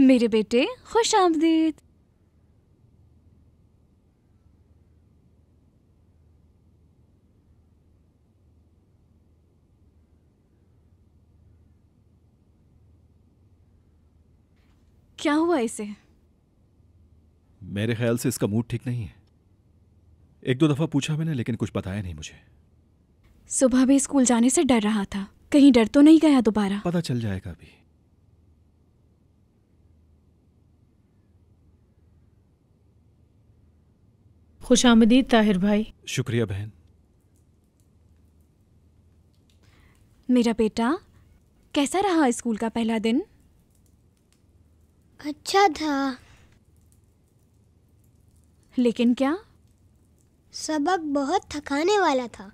मेरे बेटे खुश आमदीद। क्या हुआ इसे? मेरे ख्याल से इसका मूड ठीक नहीं है। एक दो दफ़ा पूछा मैंने लेकिन कुछ बताया नहीं मुझे। सुबह भी स्कूल जाने से डर रहा था। कहीं डर तो नहीं गया दोबारा? पता चल जाएगा अभी। खुश आमदीद ताहिर भाई। शुक्रिया बहन। मेरा बेटा कैसा रहा स्कूल का पहला दिन? अच्छा था। लेकिन क्या? सबक बहुत थकाने वाला था।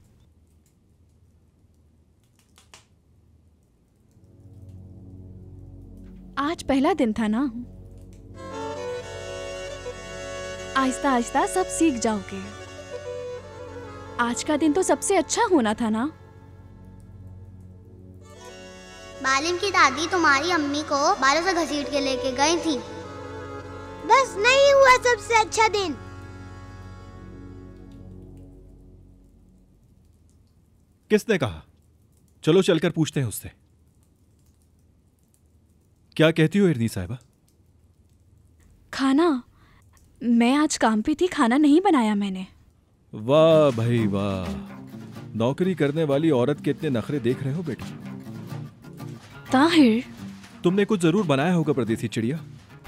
आज पहला दिन था ना? आहिस्ता आहिस्ता सब सीख जाओगे। आज का दिन तो सबसे अच्छा होना था ना? बालिम की दादी तुम्हारी अम्मी को बालों से घसीट के लेके गई थी। बस नहीं हुआ सबसे अच्छा दिन। किसने कहा? चलो चलकर पूछते हैं उससे। क्या कहती हो इरनी साहिबा? खाना? मैं आज काम पे थी खाना नहीं बनाया मैंने। वाह भाई वाह। नौकरी करने वाली औरत के इतने नखरे देख रहे हो बेटा? ताहिर। तुमने कुछ ज़रूर बनाया होगा परदेसी चिड़िया।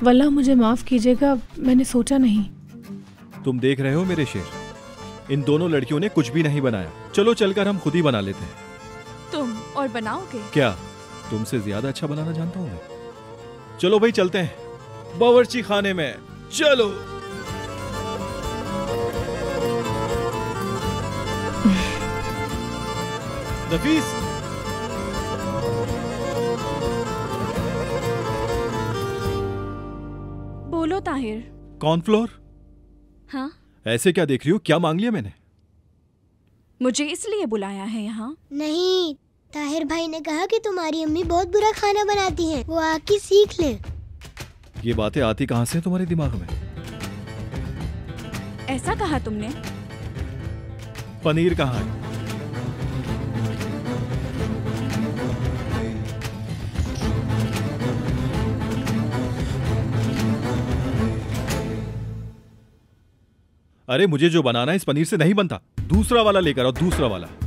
वल्लाह मुझे माफ़ कीजिएगा मैंने सोचा नहीं। तुम देख रहे हो मेरे शेर? इन दोनों लड़कियों ने कुछ भी नहीं बनाया। चलो चलकर हम खुद ही बना लेते हैं। तुम और बनाओगे? क्या? तुमसे ज़्यादा अच्छा बनाना जानता हूँ मैं? चलो भाई चलते हैं। बावर्ची खाने में। चलो। नफीस बोलो ताहिर। कॉर्नफ्लोर हाँ। ऐसे क्या देख रही हो? क्या मांग लिया मैंने? मुझे इसलिए बुलाया है यहाँ। नहीं ताहिर भाई ने कहा कि तुम्हारी अम्मी बहुत बुरा खाना बनाती हैं। वो आके सीख ले। ये बातें आती कहाँ से हैं तुम्हारे दिमाग में? ऐसा कहा तुमने? पनीर कहाँ है? अरे मुझे जो बनाना है इस पनीर से नहीं बनता। दूसरा वाला लेकर आओ, दूसरा वाला।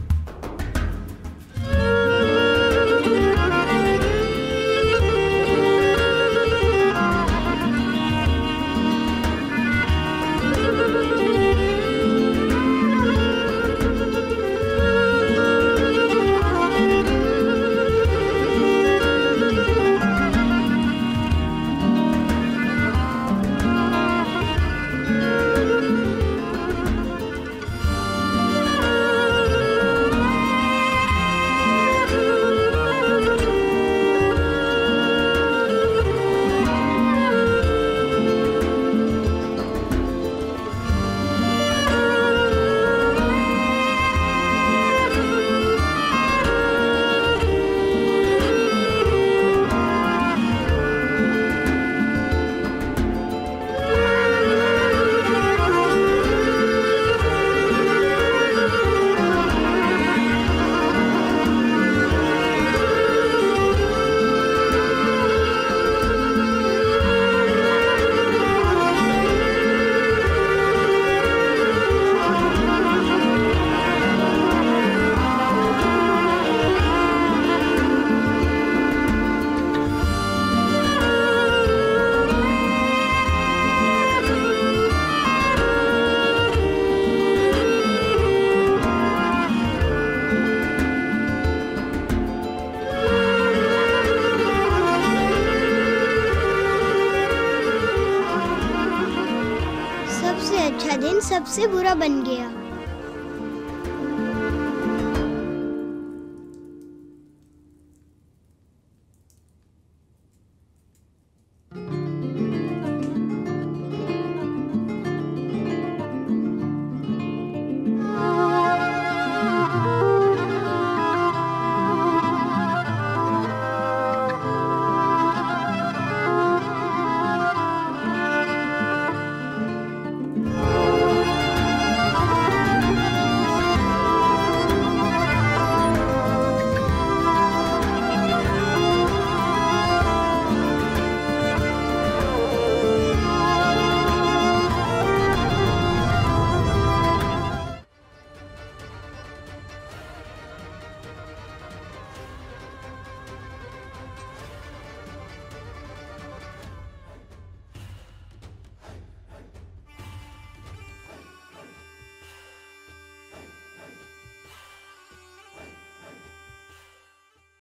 सबसे बुरा बन गया।